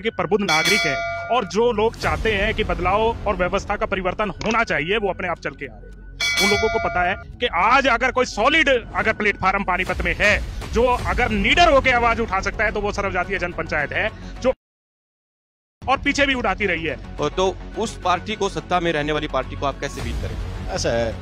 कि प्रबुद्ध नागरिक है और जो लोग चाहते हैं कि बदलाव और व्यवस्था का परिवर्तन होना चाहिए वो अपने आप चल के आ रहे हैं। उन लोगों को पता है कि आज अगर कोई सॉलिड अगर प्लेटफार्म पानीपत में है जो अगर नीडर होकर आवाज़ उठा सकता है तो वो सर्वजातीय जन पंचायत है जो और पीछे भी उठाती रही है। और तो उस पार्टी को सत्ता में रहने वाली पार्टी को आप कैसे बीट करें ऐसा है।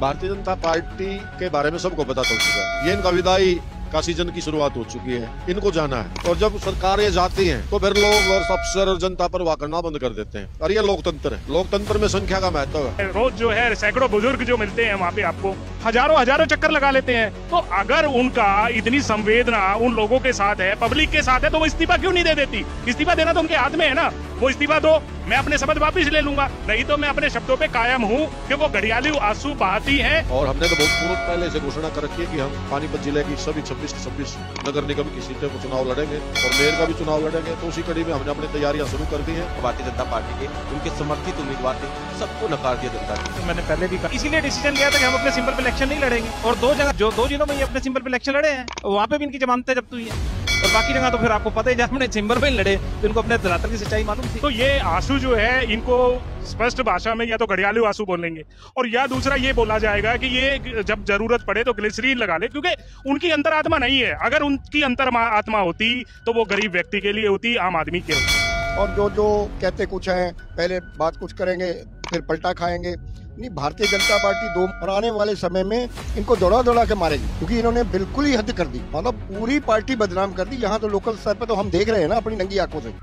भारतीय जनता पार्टी के बारे में सबको पता चल चुका है ये इनका विदाई का सीज़न की शुरुआत हो चुकी है। इनको जाना है। और जब सरकारें जाती हैं तो फिर लोग अफसर और जनता पर वाह करना बंद कर देते हैं। और ये लोकतंत्र है। लोकतंत्र में संख्या का महत्व है। रोज जो है, सैकड़ों बुज़ुर्ग जो मिलते हैं वहाँ पे आपको, हज़ारों हज़ारों चक्कर लगा लेते हैं। तो अगर उनका इतनी संवेदना उन लोगों के साथ है, पब्लिक के साथ है तो वो इस्तीफा क्यों नहीं दे देती? इस्तीफा देना तो उनके हाथ में है ना। वो इस्तीफा दो। मैं अपने शब्द वापिस ले लूँगा। नहीं तो मैं अपने शब्दों पे कायम हूँ कि वो घड़ियाली आँसू बहाती है। और हमने तो बहुत पूर्व पहले से घोषणा कर रखी है कि हम पानीपत ज़िले की सभी छब्बीस छब्बीस नगर निगम की सीटें पर चुनाव लड़ेंगे और मेयर का भी चुनाव लड़ेंगे। तो उसी कड़ी में हमने अपनी तैयारियाँ शुरू कर दी है। भारतीय जनता पार्टी के उनके समर्थित उम्मीदवार थे सबको नकार दिया जनता ने मैंने पहले भी कहा। इसीलिए डिसीज़न लिया था कि हम अपने सिंपल पे इलेक्शन नहीं लड़ेंगे। और दो जगह जो दो जिलों में अपने सिंपल पे इलेक्शन लड़े हैं वहाँ पे भी इनकी जमानतें जब्त हुई है। और बाकी जगह तो फिर आपको पता ही जब हमने सिंबल पे लड़े तो इनको अपने धरातल की सच्चाई मालूम थी। तो ये आँसू जो है इनको स्पष्ट भाषा में या तो घड़ियालू आँसू बोलेंगे। और या दूसरा ये बोला जाएगा कि ये जब ज़रूरत पड़े तो ग्लिसरीन लगा ले क्योंकि उनकी अंतरात्मा नहीं है। अगर उनकी अंतर आत्मा होती तो वो गरीब व्यक्ति के लिए होती आम आदमी के होती। और जो जो कहते कुछ हैं पहले बात कुछ करेंगे फिर पलटा खाएँगे। नहीं भारतीय जनता पार्टी दो आने वाले समय में इनको दौड़ा दौड़ा के मारेगी क्योंकि इन्होंने बिल्कुल ही हद कर दी। मतलब पूरी पार्टी बदनाम कर दी। यहाँ तो लोकल स्तर पर तो हम देख रहे हैं ना अपनी नंगी आँखों से।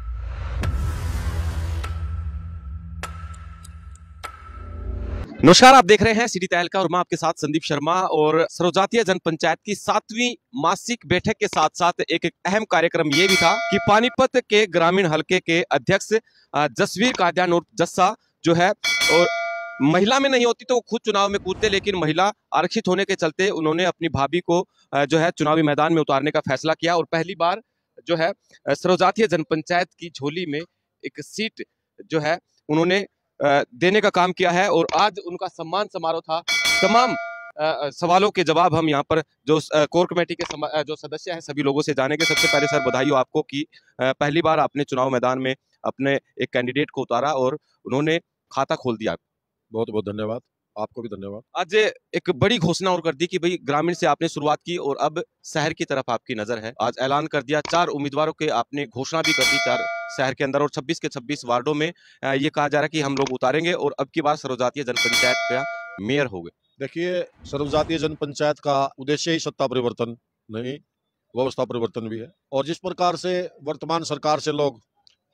नमस्कार, आप देख रहे हैं सिटी तहलका और मैं आपके साथ संदीप शर्मा और सर्वजातीय जन पंचायत की सातवीं मासिक बैठक के साथ साथ एक अहम कार्यक्रम ये भी था कि पानीपत के ग्रामीण हलके के अध्यक्ष जसवीर कादियान जस्सा जो है और महिला में नहीं होती तो वो खुद चुनाव में कूदते, लेकिन महिला आरक्षित होने के चलते उन्होंने अपनी भाभी को जो है चुनावी मैदान में उतारने का फैसला किया और पहली बार जो है सर्वजातीय जनपंचायत की झोली में एक सीट जो है उन्होंने देने का काम किया है और आज उनका सम्मान समारोह था। तमाम सवालों के जवाब हम यहाँ पर जो कोर कमेटी के जो सदस्य हैं सभी लोगों से जानेंगे। सबसे पहले सर बधाई हो आपको कि पहली बार आपने चुनाव मैदान में अपने एक कैंडिडेट को उतारा और उन्होंने खाता खोल दिया। बहुत बहुत धन्यवाद। आपको भी धन्यवाद। आज एक बड़ी घोषणा और कर दी कि भाई ग्रामीण से आपने शुरुआत की और अब शहर की तरफ़ आपकी नज़र है। आज ऐलान कर दिया चार उम्मीदवारों के आपने घोषणा भी कर दी चार शहर के अंदर और 26 के 26 वार्डों में ये कहा जा रहा है कि हम लोग उतारेंगे और अब की बार सर्वजातीय जनपंचायत का मेयर हो गए। देखिए सर्वजातीय जनपंचायत का उद्देश्य ही सत्ता परिवर्तन नहीं व्यवस्था परिवर्तन भी है। और जिस प्रकार से वर्तमान सरकार से लोग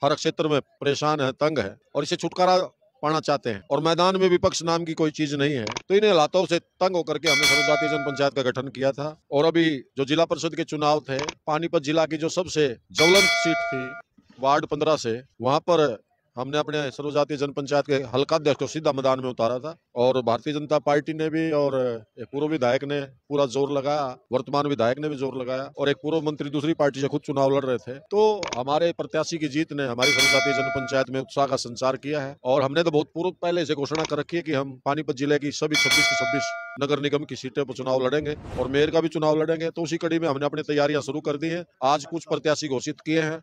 हर क्षेत्र में परेशान है तंग है और इसे छुटकारा पाना चाहते हैं। और मैदान में विपक्ष नाम की कोई चीज़ नहीं है। तो इन हालातों से तंग होकर के हमने सर्वजातीय जन पंचायत का गठन किया था। और अभी जो जिला परिषद के चुनाव थे, पानीपत जिला की जो सबसे ज्वलंत सीट थी, वार्ड पंद्रह से, वहाँ पर हमने अपने सर्वजातीय जन पंचायत के हल्का अध्यक्ष को सीधा मैदान में उतारा था और भारतीय जनता पार्टी ने भी और एक पूर्व विधायक ने पूरा ज़ोर लगाया, वर्तमान विधायक ने भी ज़ोर लगाया और एक पूर्व मंत्री दूसरी पार्टी से खुद चुनाव लड़ रहे थे। तो हमारे प्रत्याशी की जीत ने हमारी सर्वजातीय जन पंचायत में उत्साह का संचार किया है और हमने तो बहुत पूर्व पहले से घोषणा कर रखी है की हम पानीपत ज़िले की सभी छब्बीस की छब्बीस नगर निगम की सीटें पर चुनाव लड़ेंगे और मेयर का भी चुनाव लड़ेंगे। तो उसी कड़ी में हमने अपनी तैयारियाँ शुरू कर दी है। आज कुछ प्रत्याशी घोषित किए हैं।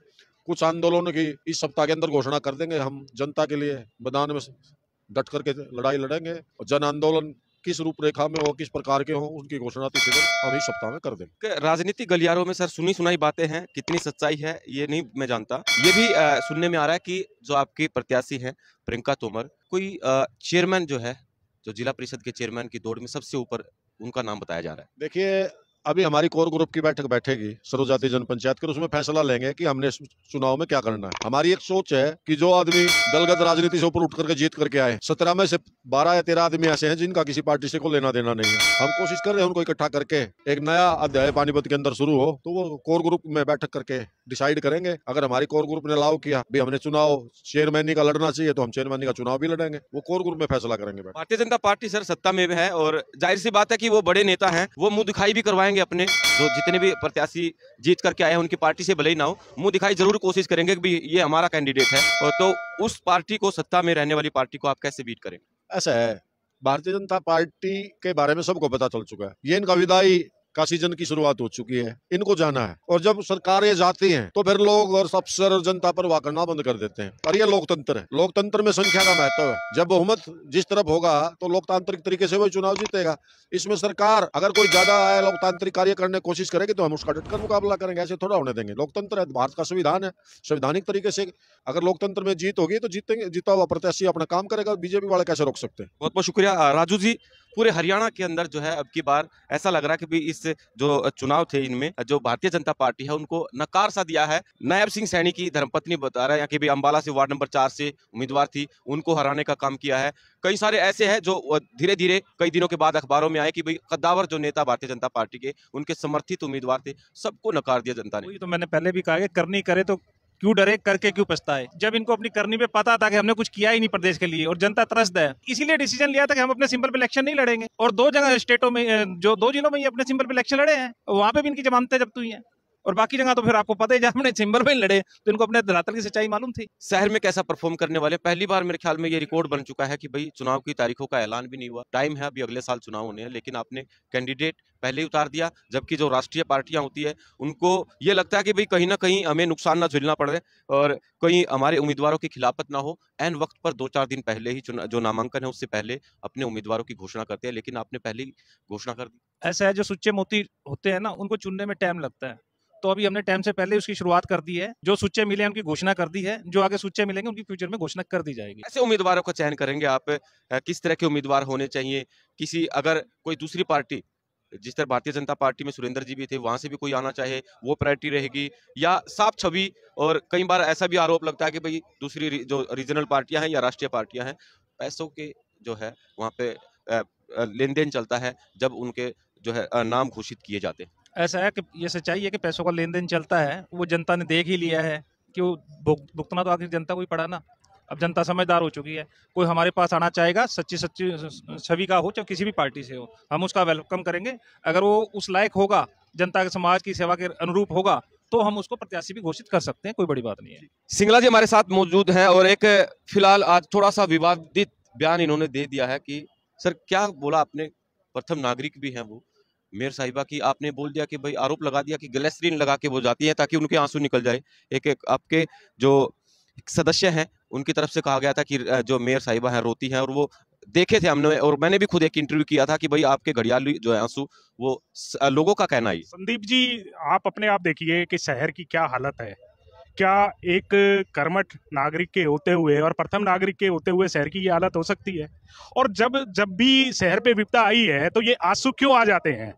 कुछ आंदोलनों की इस सप्ताह के अंदर घोषणा कर देंगे हम जनता के लिए मैदान में डट करके लड़ाई लड़ेंगे और जन आंदोलन किस रूपरेखा में हो किस प्रकार के हो उनकी घोषणा तो हम इस सप्ताह में कर देंगे। राजनीतिक गलियारों में सर सुनी सुनाई बातें हैं कितनी सच्चाई है ये नहीं मैं जानता। ये भी आ, सुनने में आ रहा है कि जो आपके प्रत्याशी हैं प्रियंका तोमर कोई चेयरमैन जो है जो जिला परिषद के चेयरमैन की दौड़ में सबसे ऊपर उनका नाम बताया जा रहा है? देखिए अभी हमारी कोर ग्रुप की बैठक बैठेगी, सर्वजातीय जनपंचायत कर उसमें फैसला लेंगे कि हमने चुनाव में क्या करना है। हमारी एक सोच है कि जो आदमी दलगत राजनीति से ऊपर उठ करके जीत करके आए, सत्रह में से बारह या तेरह आदमी ऐसे हैं जिनका किसी पार्टी से को लेना देना नहीं है। हम कोशिश कर रहे हैं उनको इकट्ठा करके एक नया अध्याय पानीपत के अंदर शुरू हो तो वो कोर ग्रुप में बैठक करके डिसाइड करेंगे। अगर हमारी कोर ग्रुप ने अलाउ किया, भी हमने चुनाव, चेयरमैनी का लड़ना चाहिए तो हम चेयरमैनी का चुनाव भी लड़ेंगे। वो कोर ग्रुप में फैसला करेंगे भारतीय जनता पार्टी, सर, सत्ता में है, और ज़ाहिर सी बात है की वो बड़े नेता है, वो मुँह दिखाई भी करवाएँगे अपने, जो जितने भी प्रत्याशी जीत करके आए हैं, उनकी पार्टी से भले ही ना हो, मुँह दिखाई ज़रूर कोशिश करेंगे कि ये हमारा कैंडिडेट है। और तो उस पार्टी को, सत्ता में रहने वाली पार्टी को आप कैसे बीट करें ऐसा है। भारतीय जनता पार्टी के बारे में सबको पता चल चुका है। ये इनका विदाई का सीज़न की शुरुआत हो चुकी है, इनको जाना है। और जब सरकारें जाती हैं तो फिर लोग और अफसर और जनता पर वाह करना बंद कर देते हैं। और ये लोकतंत्र है। लोकतंत्र में संख्या का महत्व है। जब बहुमत जिस तरफ़ होगा तो लोकतांत्रिक तरीके से वही चुनाव जीतेगा। इसमें सरकार, अगर कोई ज़्यादा लोकतांत्रिक कार्य करने कोशिश करेगी तो हम उसका डटकर मुकाबला करेंगे। ऐसे थोड़ा होने देंगे। लोकतंत्र है, भारत का संविधान है। संवैधानिक तरीके से अगर लोकतंत्र में जीत होगी तो जीतेंगे, जीता हुआ प्रत्याशी अपना काम करेगा बीजेपी वाले कैसे रोक सकते हैं? बहुत बहुत शुक्रिया राजू जी। पूरे हरियाणा के अंदर जो है अब की बार ऐसा लग रहा है कि इस जो चुनाव थे इनमें, जो भारतीय जनता पार्टी है, उनको नकार सा दिया है। नायब सिंह सैनी की धर्मपत्नी बता रहा है कि भी अम्बाला से वार्ड नंबर चार से उम्मीदवार थी, उनको हराने का काम किया है। कई सारे ऐसे हैं जो धीरे धीरे कई दिनों के बाद अखबारों में आए कि भाई कद्दावर जो नेता भारतीय जनता पार्टी के, उनके समर्थित उम्मीदवार थे, सबको नकार दिया जनता ने। तो मैंने पहले भी कहा कि करनी करे तो क्यों डरे, करके क्यों पछताए? जब इनको अपनी करनी पे पता था कि हमने कुछ किया ही नहीं प्रदेश के लिए और जनता त्रस्त है, इसीलिए डिसीज़न लिया था कि हम अपने सिंपल पे इलेक्शन नहीं लड़ेंगे। और दो जगह स्टेटों में जो, दो जिलों में ये अपने सिंपल पे इलेक्शन लड़े हैं, वहाँ पे भी इनकी जमानतें जब्त हुई हैं। और बाकी जगह तो फिर आपको पता ही जब हमने पे ही लड़े तो इनको अपने धरातल की सच्चाई मालूम थी। शहर में कैसा परफॉर्म करने वाले पहली बार मेरे ख्याल में ये रिकॉर्ड बन चुका है कि भाई चुनाव की तारीखों का ऐलान भी नहीं हुआ। टाइम है अभी अगले साल चुनाव होने हैं लेकिन आपने कैंडिडेट पहले ही उतार दिया जबकि जो राष्ट्रीय पार्टियाँ होती है उनको ये लगता है कि भाई कहीं ना कहीं हमें नुकसान ना झेलना पड़े और कहीं हमारे उम्मीदवारों की खिलाफत ना हो। एन वक्त पर दो चार दिन पहले ही जो नामांकन है उससे पहले अपने उम्मीदवारों की घोषणा करते हैं लेकिन आपने पहले ही घोषणा कर दी। ऐसा है जो सुच्चे मोती होते हैं ना उनको चुनने में टाइम लगता है। तो अभी हमने टाइम से पहले उसकी शुरुआत कर दी है। जो सूचे मिले उनकी घोषणा कर दी है। जो आगे सूचे मिलेंगे, उनकी फ्यूचर में घोषणा कर दी जाएगी। ऐसे उम्मीदवारों का चयन करेंगे आप? किस तरह के उम्मीदवार होने चाहिए? किसी, अगर कोई दूसरी पार्टी, जिस तरह भारतीय जनता पार्टी में सुरेंद्र जी भी थे, वहाँ से भी कोई आना चाहे, वो प्रायोरिटी रहेगी। या साफ़ छवि, और कई बार ऐसा भी आरोप लगता है कि भाई, दूसरी जो रीजनल पार्टियाँ हैं या राष्ट्रीय पार्टियाँ हैं, पैसों के जो है, वहाँ पे लेन देन चलता है, जब उनके जो है नाम घोषित किए जाते हैं। ऐसा है कि ये सच्चाई है कि पैसों का लेन देन चलता है, वो जनता ने देख ही लिया है कि वो भुग- भुगतना तो आखिर जनता को ही पड़ा ना। अब जनता समझदार हो चुकी है, कोई हमारे पास आना चाहेगा, सच्ची सच्ची, छवि का हो चाहे किसी भी पार्टी से हो, हम उसका वेलकम करेंगे। अगर वो उस लायक होगा, जनता के समाज की सेवा के अनुरूप होगा तो हम उसको प्रत्याशी भी घोषित कर सकते हैं, कोई बड़ी बात नहीं है। सिंगला जी हमारे साथ मौजूद हैं और एक, फ़िलहाल आज थोड़ा सा विवादित बयान इन्होंने दे दिया है कि, सर, क्या बोला आपने? प्रथम नागरिक भी हैं वो। मेयर साहिबा की आपने बोल दिया कि भाई आरोप लगा दिया कि ग्लेसरीन लगा के वो जाती है ताकि उनके आँसू निकल जाए। एक, एक आपके जो सदस्य हैं उनकी तरफ़ से कहा गया था कि जो मेयर साहिबा हैं रोती हैं और वो देखे थे हमने और मैंने भी खुद एक इंटरव्यू किया था कि भाई आपके घड़ियाली जो है आँसू वो लोगों का कहना ही। संदीप जी आप अपने आप देखिए कि शहर की क्या हालत है। क्या एक कर्मठ नागरिक के होते हुए और प्रथम नागरिक के होते हुए शहर की ये हालत हो सकती है? और जब जब भी शहर पे विपदा आई है तो ये आँसू क्यों आ जाते हैं?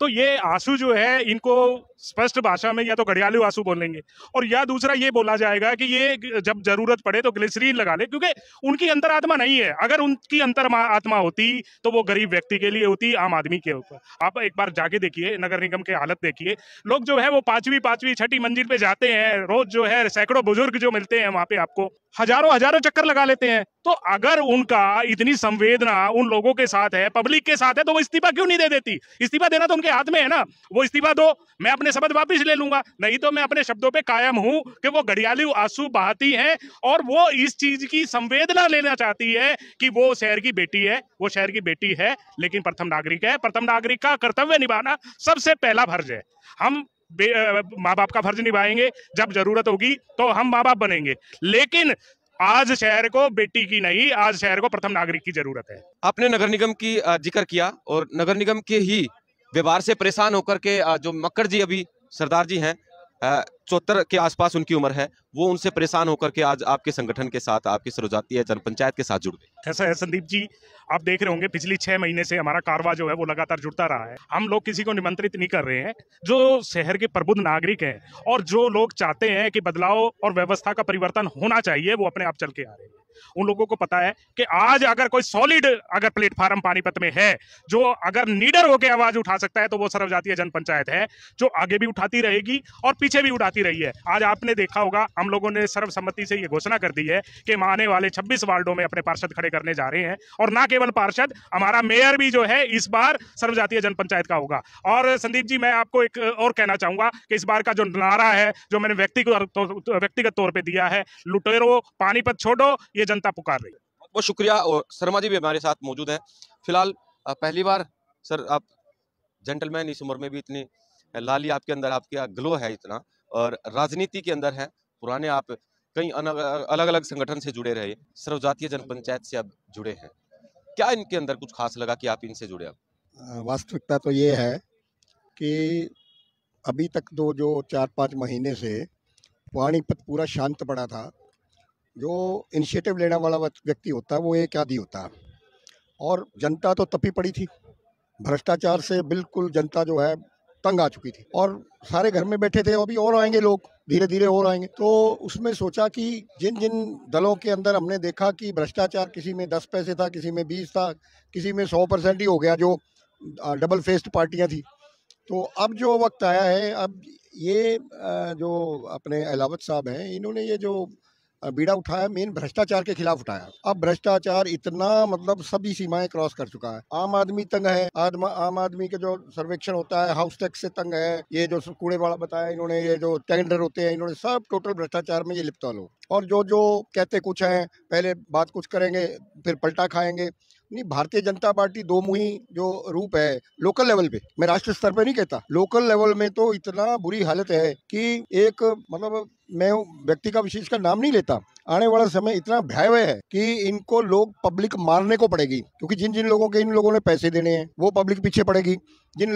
तो ये आँसू जो है, इनको स्पष्ट भाषा में या तो घड़ियालू आँसू बोलेंगे। और या दूसरा ये बोला जाएगा कि ये जब ज़रूरत पड़े तो ग्लिसरीन लगा ले, क्योंकि उनकी अंतर आत्मा नहीं है। अगर उनकी अंतर आत्मा होती तो वो गरीब व्यक्ति के लिए होती, आम आदमी के ऊपर। आप एक बार जाके देखिए, नगर निगम की हालत देखिए। लोग जो है, वो पांचवी पांचवी, छठी मंजिल पे जाते हैं। रोज जो है, सैकड़ों बुज़ुर्ग जो मिलते हैं वहाँ पे आपको, हज़ारों हज़ारों चक्कर लगा लेते हैं। तो अगर उनका इतनी संवेदना उन लोगों के साथ है पब्लिक के साथ है तो वो इस्तीफा क्यों नहीं दे देती? इस्तीफा देना तो उनके हाथ में है ना। वो इस्तीफा दो, मैं अपने शब्द वापिस ले लूँगा। नहीं तो मैं अपने शब्दों पे कायम हूँ कि वो घड़ियाली, आँसू बहाती हैं और वो इस चीज़ की संवेदना लेना चाहती है कि वो शहर की बेटी है, वो शहर की बेटी है, लेकिन प्रथम नागरिक है। प्रथम नागरिक का कर्तव्य निभाना सबसे पहला फ़र्ज़ है। हम माँ बाप का फ़र्ज़ निभाएँगे। जब ज़रूरत होगी तो हम माँ बाप बनेंगे। लेकिन आज शहर को बेटी की नहीं, आज शहर को प्रथम नागरिक की ज़रूरत है। आपने नगर निगम की ज़िक्र किया और नगर निगम के ही व्यवहार से परेशान होकर के जो मक्कर जी अभी सरदार जी हैं चौहत्तर के आसपास उनकी उम्र है, वो उनसे परेशान होकर के आज आपके संगठन के साथ, आपकी सरोजातीय जनपंचायत के साथ जुड़ गए। ऐसा है संदीप जी, आप देख रहे होंगे पिछली छह महीने से हमारा कारवा जो है वो लगातार जुड़ता रहा है। हम लोग किसी को निमंत्रित नहीं कर रहे हैं, जो शहर के प्रबुद्ध नागरिक हैं और जो लोग चाहते हैं कि बदलाव और व्यवस्था का परिवर्तन होना चाहिए, वो अपने आप चल के आ रहे हैं। उन लोगों को पता है कि आज अगर कोई सॉलिड अगर प्लेटफार्म पानीपत में है, जो अगर नीडर होकर आवाज़ उठा सकता है तो वो सर्वजातीय जनपंचायत है, जो आगे भी उठाती रहेगी और पीछे भी उठाती रही है। आज आपने देखा होगा, हम लोगों ने सर्वसम्मति से ये घोषणा कर दी है कि हम आने वाले 26 वार्डों में अपने पार्षद खड़े करने जा रहे हैं और ना केवल पार्षद, हमारा मेयर भी जो है, इस बार सर्वजातीय जनपंचायत का होगा। और संदीप जी, मैं आपको एक और कहना चाहूँगा कि इस बार का जो नारा है, जो मैंने व्यक्तिगत व्यक्तिगत तौर पर दिया है, लुटेरो, पानीपत छोड़ो, ये जनता पुकार रही है। बहुत शुक्रिया और शर्मा जी भी हमारे साथ मौजूद हैं। फ़िलहाल पहली बार सर आप जेंटलमैन इस उम्र में भी इतनी लाली आपके अंदर आपका ग्लो है इतना और राजनीति के अंदर है पुराने आप कई अलग अलग संगठन से जुड़े रहे सर्वजातीय जनपंचायत से अब जुड़े हैं। क्या इनके अंदर कुछ खास लगा कि आप इनसे जुड़े अब? वास्तविकता तो ये है कि अभी तक दो जो चार पाँच महीने से पानीपत पूरा शांत पड़ा था जो इनिशिएटिव लेने वाला व्यक्ति होता है, वो एक आदि होता है। और जनता तो तपी पड़ी थी। भ्रष्टाचार से बिल्कुल जनता जो है, तंग आ चुकी थी। और सारे घर में बैठे थे, अभी और आएँगे लोग धीरे धीरे और आएँगे। तो उसमें सोचा कि जिन जिन दलों के अंदर हमने देखा कि भ्रष्टाचार किसी में दस पैसे था, किसी में बीस था, किसी में सौ परसेंट ही हो गया, जो डबल फेस्ड पार्टियाँ थी। तो अब जो वक्त आया है, अब ये जो अपने अलावत साहब हैं, इन्होंने ये जो बीड़ा उठाया मेन भ्रष्टाचार के खिलाफ उठाया। अब भ्रष्टाचार इतना मतलब सभी सीमाएँ क्रॉस कर चुका है। आम आदमी तंग है। आदम, आम आदमी के जो सर्वेक्षण होता है हाउस टैक्स से तंग है। ये जो कूड़े वाला बताया इन्होंने ये जो टेंडर होते हैं इन्होंने सब टोटल भ्रष्टाचार में ये लिप्त लोग। और जो जो कहते कुछ हैं पहले बात कुछ करेंगे फिर पलटा खाएँगे। नहीं भारतीय जनता पार्टी दो मुही जो रूप है लोकल लेवल पे। मैं राष्ट्र स्तर पे नहीं कहता। लोकल लेवल में तो इतना बुरी हालत है कि एक मतलब मैं व्यक्ति का विशेष का नाम नहीं लेता। आने वाला समय इतना भयावह है कि इनको लोग पब्लिक मारने को पड़ेगी, क्योंकि जिन जिन लोगों के इन लोगों ने पैसे देने हैं, वो पब्लिक पीछे पड़ेगी। जिन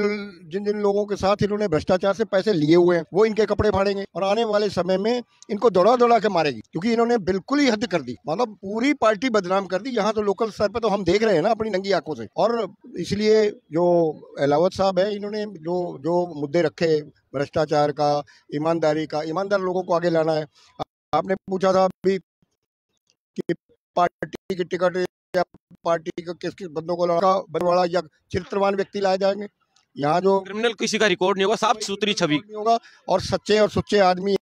जिन जिन लोगों के साथ इन्होंने भ्रष्टाचार से पैसे लिए हुए हैं, वो इनके कपड़े फाड़ेंगे और आने वाले समय में इनको दौड़ा दौड़ा के मारेगी, क्योंकि इन्होंने बिल्कुल ही हद कर दी। मतलब पूरी पार्टी बदनाम कर दी। यहाँ तो लोकल स्तर पर तो हम देख रहे हैं ना अपनी नंगी आँखों से। और इसलिए जो अलावत साहब है, इन्होंने जो जो मुद्दे रखे भ्रष्टाचार का ईमानदारी का ईमानदार लोगों को आगे लाना है। आपने पूछा था अभी कि पार्टी की टिकट या पार्टी का किस किस बंदों को लड़का बनवाड़ा या चित्रवान व्यक्ति लाए जाएँगे? यहाँ जो क्रिमिनल किसी का रिकॉर्ड नहीं होगा साफ़ सुथरी छवि। होगा और सच्चे और सुच्चे आदमी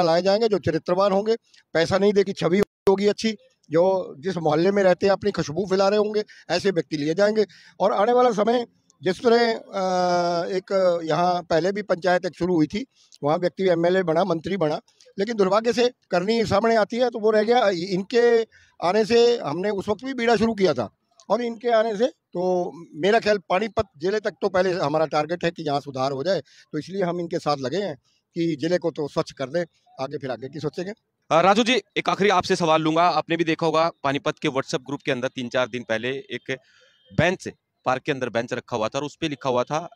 लाए जाएँगे जो चरित्रवान होंगे। पैसा नहीं देखी छवि होगी अच्छी जो जिस मोहल्ले में रहते हैं अपनी खुशबू फैला रहे होंगे ऐसे व्यक्ति लिए जाएँगे। और आने वाला समय जिस तरह एक यहाँ पहले भी पंचायत एक शुरू हुई थी, वहाँ व्यक्ति एमएलए बना, मंत्री बना, लेकिन दुर्भाग्य से करनी सामने आती है तो वो रह गया। इनके आने से हमने उस वक्त भी बीड़ा शुरू किया था और इनके आने से तो मेरा ख्याल पानीपत ज़िले तक तो पहले हमारा टारगेट है कि यहाँ सुधार हो जाए तो इसलिए हम इनके साथ लगे हैं कि ज़िले को तो स्वच्छ कर दें, आगे फिर आगे की सोचेंगे। राजू जी, एक आखिरी आपसे सवाल लूँगा। आपने भी देखा होगा, पानीपत के व्हाट्सएप ग्रुप के अंदर तीन चार दिन पहले एक बेंच पार्क के अंदर बेंच रखा हुआ था और उस पर लिखा हुआ था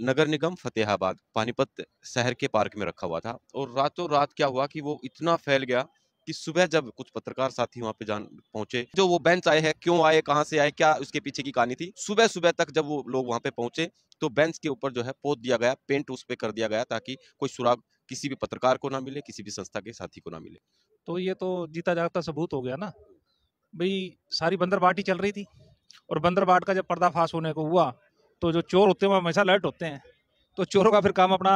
नगर निगम फतेहाबाद, पानीपत शहर के पार्क में रखा हुआ था। और रातों रात क्या हुआ कि वो इतना फैल गया कि सुबह जब कुछ पत्रकार साथी वहाँ पे जान, पहुँचे, जो वो बेंच आए हैं, क्यों आए, कहाँ से आए, क्या उसके पीछे की कहानी थी सुबह सुबह तक जब वो लोग वहाँ पे पहुँचे तो बेंच के ऊपर जो है पोत दिया गया, पेंट उस पर पे कर दिया गया ताकि कोई सुराग किसी भी पत्रकार को ना मिले, किसी भी संस्था के साथी को ना मिले। तो ये तो जीता जागता सबूत हो गया ना? भाई, सारी बंदर पार्टी चल रही थी। और बंदर बाट का जब पर्दाफाश होने को हुआ तो जो चोर होते हैं वो हमेशा अलर्ट होते हैं। तो चोरों का फिर काम अपना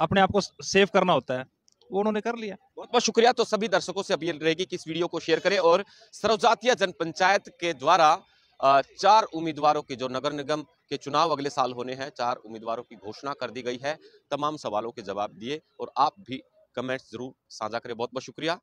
अपने आप को सेव करना होता है। वो उन्होंने कर लिया। बहुत बहुत शुक्रिया। तो सभी दर्शकों से अपील रहेगी कि इस वीडियो को शेयर करें और सर्वजातीय जनपंचायत के द्वारा चार उम्मीदवारों के जो नगर निगम के चुनाव अगले साल होने हैं चार उम्मीदवारों की घोषणा कर दी गई है। तमाम सवालों के जवाब दिए और आप भी कमेंट्स ज़रूर साझा करें। बहुत बहुत शुक्रिया।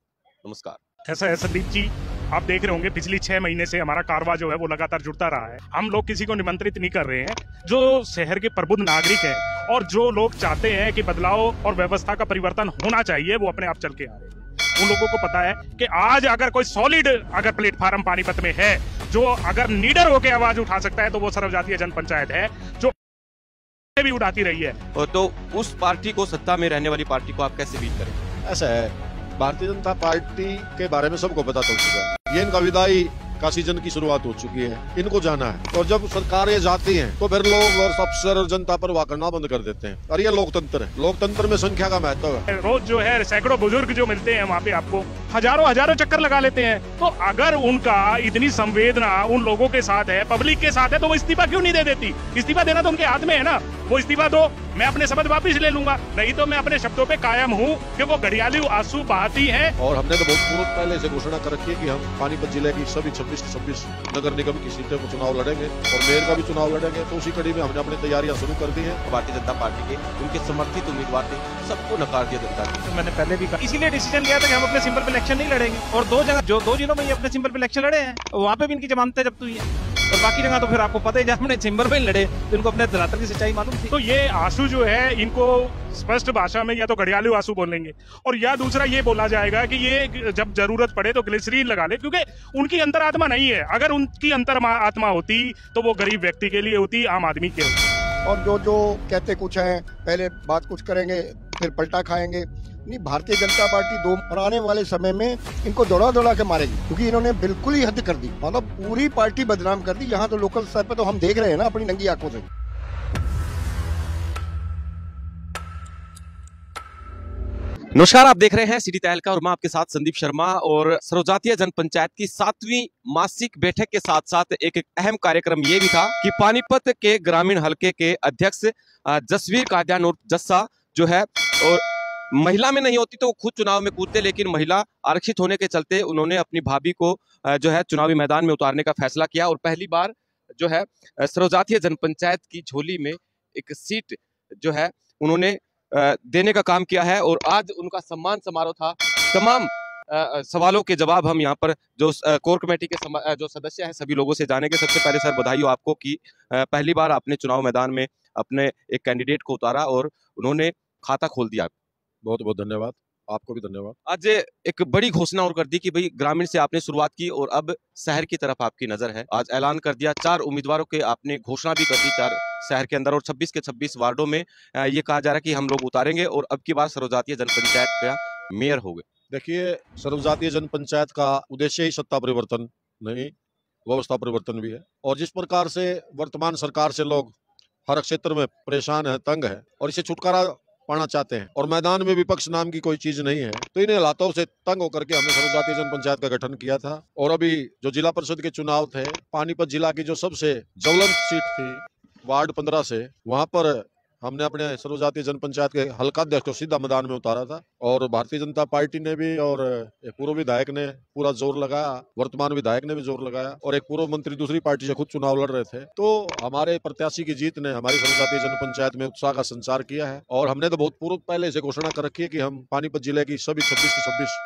नमस्कार। ऐसा है संदीप जी। आप देख रहे होंगे पिछली छह महीने से हमारा कारवा जो है वो लगातार जुड़ता रहा है। हम लोग किसी को निमंत्रित नहीं कर रहे हैं। जो शहर के प्रबुद्ध नागरिक है और जो लोग चाहते हैं कि बदलाव और व्यवस्था का परिवर्तन होना चाहिए वो अपने आप चल के आ रहे हैं। उन लोगों को पता है कि आज अगर कोई सॉलिड अगर प्लेटफॉर्म पानीपत में है जो अगर नीडर होकर आवाज़ उठा सकता है तो वो सर्वजातीय जन पंचायत है जो भी उठाती रही है। तो उस पार्टी को सत्ता में रहने वाली पार्टी को आप कैसे बीट करें ऐसा है। भारतीय जनता पार्टी के बारे में सबको पता चल चुका ये विदाई का सीज़न की शुरुआत हो चुकी है। इनको जाना है। और जब सरकारें जाती हैं तो फिर लोग और अफसर और जनता पर वाह करना बंद कर देते हैं। और ये लोकतंत्र है। लोकतंत्र में संख्या का महत्व है। रोज जो है सैकड़ों बुज़ुर्ग जो मिलते हैं वहाँ पे आपको हज़ारों हज़ारों चक्कर लगा लेते हैं। तो अगर उनका इतनी संवेदना उन लोगों के साथ है पब्लिक के साथ है तो वो इस्तीफा क्यों नहीं दे देती? इस्तीफा देना तो उनके हाथ में है ना। वो इस्तीफा दो मैं अपने शब्द वापिस ले लूँगा। नहीं तो मैं अपने शब्दों पे कायम हूँ कि वो घड़ियाली आँसू बहाती है। और हमने तो बहुत पूर्व पहले से घोषणा कर रखी है कि हम पानीपत ज़िले की सभी छब्बीस छब्बीस नगर निगम की सीटों को चुनाव लड़ेंगे और मेयर का भी चुनाव लड़ेंगे। तो उसी कड़ी में हमने अपनी तैयारियाँ शुरू कर दी है। भारतीय जनता पार्टी के उनके समर्थित उम्मीदवार ने सबको नकार दिया जनता ने। तो मैंने पहले भी कहा। इसीलिए डिसीज़न लिया था कि हम अपने सिंपल पे इलेक्शन नहीं लड़ेंगे। और दो जगह जो दो जिलों में ये अपने सिंपल पे इलेक्शन लड़े हैं वहाँ पे भी इनकी जमानतें जब्त हुई है। और बाकी जगह तो फिर आपको पता ही जब हमने चेंबर में लड़े तो इनको अपने धरातल की सच्चाई मालूम थी। तो ये आँसू जो है इनको स्पष्ट भाषा में या तो घड़ियालू आँसू बोलेंगे। और या दूसरा ये बोला जाएगा कि ये जब ज़रूरत पड़े तो ग्लिसरीन लगा ले क्योंकि उनकी अंतरात्मा नहीं है। अगर उनकी अंतर आत्मा होती तो वो गरीब व्यक्ति के लिए होती आम आदमी के होती। और जो जो कहते कुछ हैं पहले बात कुछ करेंगे फिर पलटा खाएँगे। नहीं भारतीय जनता पार्टी दो और आने वाले समय में इनको दौड़ा दौड़ा के मारेगी, क्योंकि इन्होंने बिल्कुल ही हद कर दी। मतलब पूरी पार्टी बदनाम कर दी। यहाँ तो लोकल स्तर पे तो हम देख रहे हैं ना अपनी नंगी आँखों से। नमस्कार, आप देख रहे हैं सिटी तहलका और मैं आपके साथ संदीप शर्मा और सर्वजातीय जनपंचायत की सातवीं मासिक बैठक के साथ साथ एक अहम कार्यक्रम ये भी था कि पानीपत के ग्रामीण हलके के अध्यक्ष जसवीर कादियान और जस्सा जो है और महिला में नहीं होती तो वो खुद चुनाव में कूदते, लेकिन महिला आरक्षित होने के चलते उन्होंने अपनी भाभी को जो है चुनावी मैदान में उतारने का फैसला किया और पहली बार जो है सर्वजातीय जनपंचायत की झोली में एक सीट जो है उन्होंने देने का काम किया है और आज उनका सम्मान समारोह था। तमाम सवालों के जवाब हम यहाँ पर जो कोर कमेटी के जो सदस्य हैं सभी लोगों से जानेंगे। सबसे पहले सर बधाई हो आपको कि पहली बार आपने चुनाव मैदान में अपने एक कैंडिडेट को उतारा और उन्होंने खाता खोल दिया। बहुत बहुत धन्यवाद। आपको भी धन्यवाद। आज एक बड़ी घोषणा और कर दी कि भाई ग्रामीण से आपने शुरुआत की और अब शहर की तरफ़ आपकी नज़र है। आज ऐलान कर दिया चार उम्मीदवारों के आपने घोषणा भी कर दी चार शहर के अंदर और 26 के 26 वार्डों में ये कहा जा रहा है कि हम लोग उतारेंगे और अब की बार सर्वजातीय जनपंचायत का मेयर हो गए। देखिए सर्वजातीय जनपंचायत का उद्देश्य ही सत्ता परिवर्तन नहीं व्यवस्था परिवर्तन भी है। और जिस प्रकार से वर्तमान सरकार से लोग हर क्षेत्र में परेशान है तंग है और इसे छुटकारा पाना चाहते हैं। और मैदान में विपक्ष नाम की कोई चीज़ नहीं है। तो इन हालातों से तंग होकर के हमने सर्वजातीय जनपंचायत का गठन किया था। और अभी जो जिला परिषद के चुनाव थे, पानीपत जिला की जो सबसे ज्वलंत सीट थी, वार्ड पंद्रह से, वहाँ पर हमने अपने सर्वजातीय जनपंचायत के हल्का अध्यक्ष को सीधा मैदान में उतारा था और भारतीय जनता पार्टी ने भी और एक पूर्व विधायक ने पूरा ज़ोर लगाया, वर्तमान विधायक ने भी ज़ोर लगाया और एक पूर्व मंत्री दूसरी पार्टी से खुद चुनाव लड़ रहे थे। तो हमारे प्रत्याशी की जीत ने हमारी सर्वजातीय जनपंचायत में उत्साह का संचार किया है और हमने तो बहुत पूर्व पहले से घोषणा कर रखी है की हम पानीपत ज़िले की सभी छब्बीस की छब्बीस